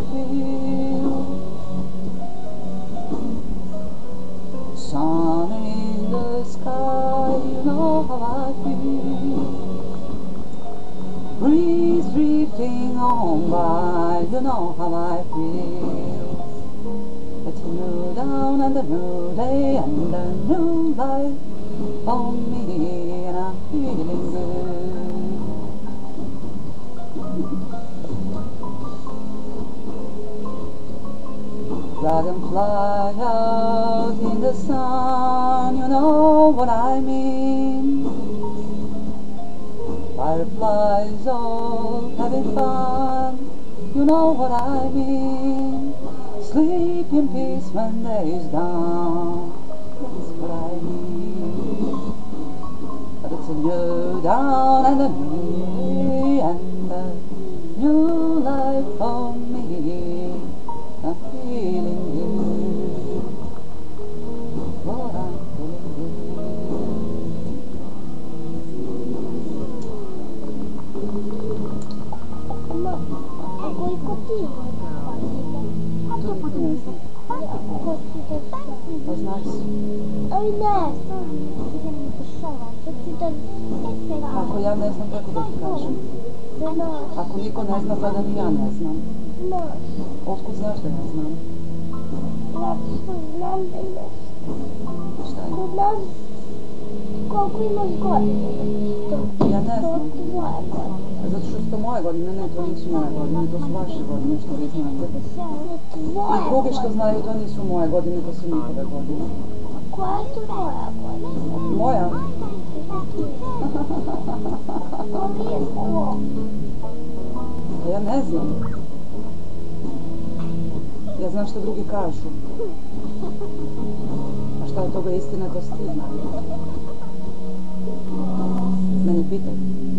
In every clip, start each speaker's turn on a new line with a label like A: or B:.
A: Feel. Sun in the sky, you know how I feel. Breeze drifting on by, you know how I feel. It's a new dawn and a new day and a new life for me, Dragonfly out in the sun, you know what I mean. Fireflies all having fun, you know what I mean. Sleep in peace when day is done, that's what I mean. But it's a new dawn and a new Ako niko ne zna, tada ni ja ne znam. Otkud znaš da ja znam?
B: zato što znam da imaš.
A: Šta je?
B: Kod nas, koliko imaš godina?
A: Ja ne znam. Zato što su to moje godine, ne, to nisu moje godine, to su vaše godine što vi znate. I drugi što znaju, to nisu moje godine, to su njihove godine.
B: Koja je to godina?
A: Moja?
B: To nije
A: ja ne znam. Ja znam što drugi kažu. A šta od toga je istina, to znaju. Mene pitaj.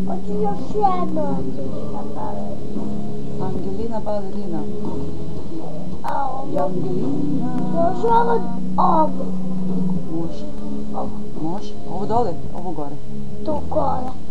B: Hoću još jedno Angelina balerina.
A: Angelina balerina.
B: A ovo,
A: Angelina.
B: može ovo, ovo,
A: Može.
B: ovo,
A: Može. Ovo dole, ovo gore.
B: tu gore.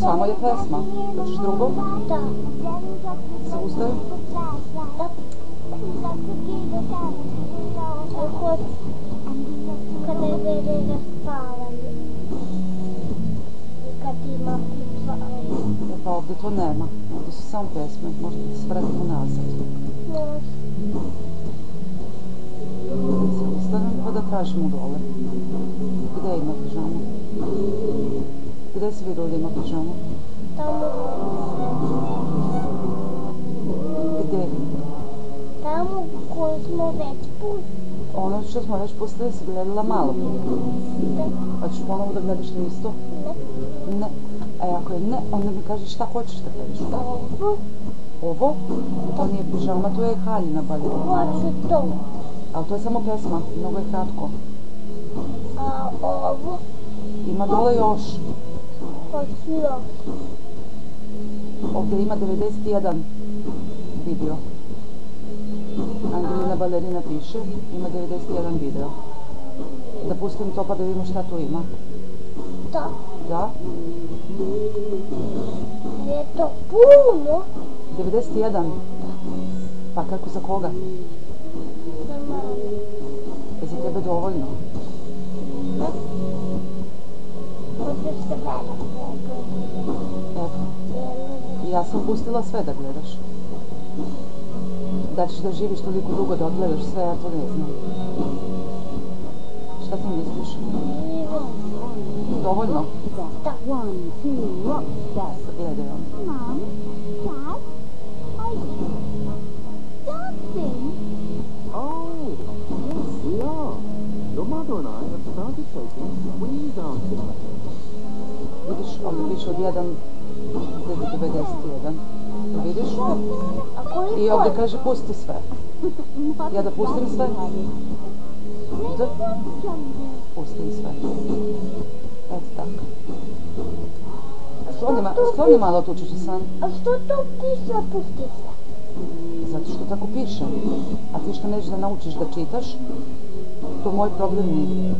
A: Samo je pesma. Hoćeš drugo?
B: Da.
A: Zaustavi.
B: Da. Ali hoću kada je vede raspavanje. I kad ima pritvanje.
A: E pa ovdje to nema. Ovdje su samo pesme. Možda da se vratimo nazad.
B: Može.
A: Zaustavim pa da tražimo dole. Gdje ima pižamu?
B: Tamo koju smo već pustili.
A: Ono što smo već pustili si gledala malo prije. Pa ćeš ponovo da gledaš na isto? Ne. E ako je ne, onda mi kažeš šta hoćeš da gledaš.
B: Ovo,
A: Ovo? To nije pižama, to je haljina balerina.
B: hoću to.
A: Ali to je samo pesma, mnogo je kratko.
B: A ovo,
A: Ima dole još.
B: Još.
A: Ovdje ima 91 video. Angelina Balerina piše, ima 91 video. Da pustim to pa da vidimo šta tu ima.
B: Da.
A: Da?
B: Je to puno?
A: 91? Pa kako za koga?
B: Za mene.
A: Je za tebe dovoljno?
B: Hoćeš
A: Evo, ja sam pustila sve da gledaš. Da ćeš da živiš toliko dugo da odgledaš sve, ja to ne znam. Šta ti misliš? Dovoljno?
B: Da.
A: Gledaj Vidiš, ovdje piše od 1 do 91. Vidiš? I ovdje kaže pusti sve. Ja da pustim sve? Da? Pustim sve. Eto tako. Skloni, ma, skloni malo tu san.
B: A što to piše pusti se?
A: Zato što tako piše. A ti što nećeš da naučiš da čitaš, to moj problem nije.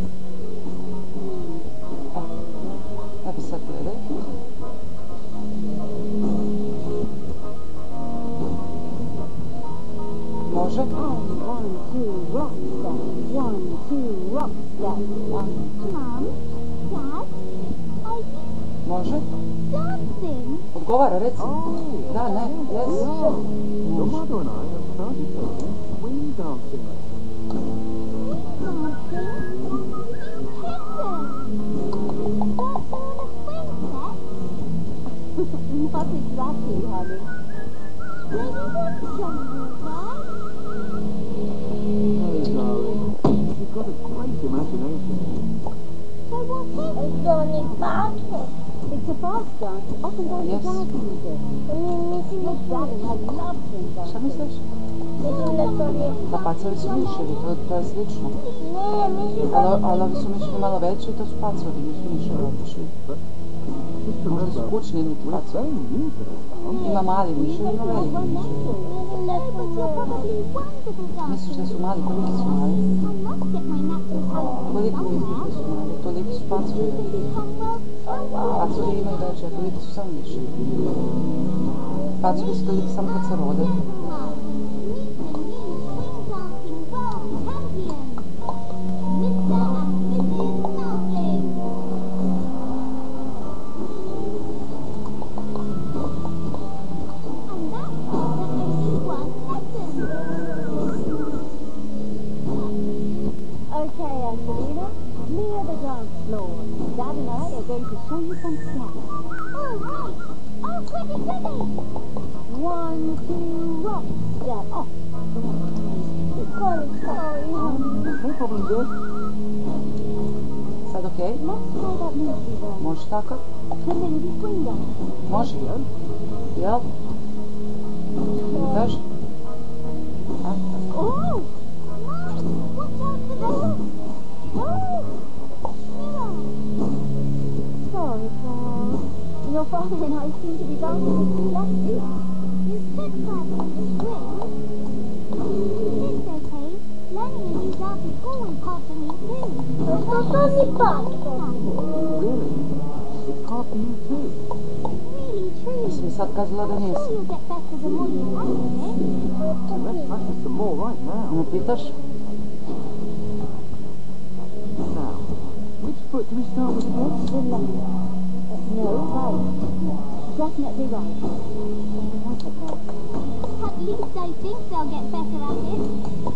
A: Može?
C: One, two, rock step. One, two, rock step. One, two.
B: Mom, Dad, are you
A: Može?
B: dancing?
A: Odgovara, reci.
D: Oh,
A: Da, ne, jes.
D: yeah.
A: Može.
D: mother and I have started taking swing dancing Fast up and down yes.
B: the garden with it.
C: Looking
B: at
C: that, and I love him.
A: Šta misliš?
B: Da
A: pacovi su miševi, to, to je slično. Ali, ali ovi su miševi malo veći, to su pacovi, nisu miševi
D: otišli.
A: Možda su kućni
D: ili
A: pacovi. Ima mali miševi, ima veliki miševi. Misliš da su mali, koliki su mali? Koliki
B: miševi
A: su mali? Пацу, я имею дальше, а то это сам
C: лишь. Пацу, если сам как floor. Dad and I are going to show you some snacks. All right. Oh, quick and. One, two, rock. Dad, oh. Sorry, sorry.
D: No problem, girl.
A: Is that okay?
C: Let's try that movie then.
B: Możesz tak? Będę lubił płynę.
C: Możesz, Jol? Your father and I seem to be dancing with feet.
B: You said practice the. It's okay. Learning new dance is always hard for me too.
D: Really? It's hard you too.
B: Really true.
A: Jesi mi sad kazala da
B: I'm sure you'll get better the more you it.
D: Let's practice some more right now. Now, which foot do we start with?
C: The left. No, right. Definitely right.
B: At least I think they'll get better at it.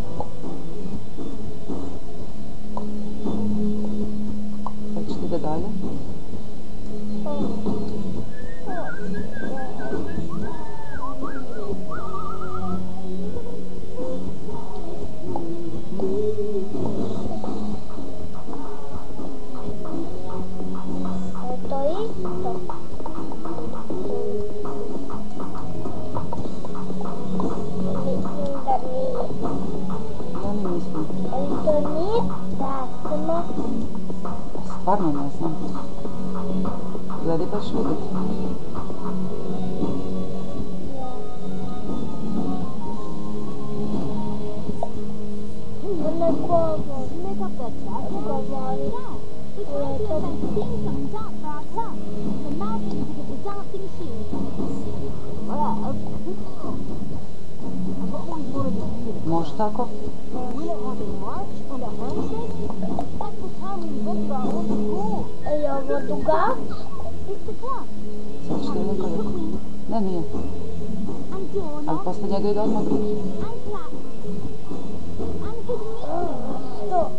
C: pas mal en ça. Vous allez pas chouette. Можешь?
B: Je ovo dugač?
E: It's the club.
A: Sad ćete
E: And
A: vidjeti
E: we
A: koliko.
E: queen
A: Ne, nije. Ali posle njega ide odmah drugi.
B: Što?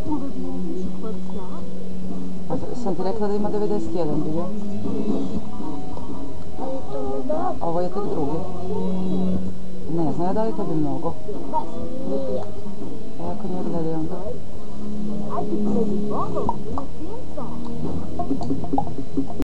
A: Pa sam ti rekla da ima 91 bio.
B: To.
A: Ovo je tek drugi. Ne znam ja da li tebi mnogo.
C: But,
A: Pa ako nije gledaj onda.
C: All'interno di nuovo,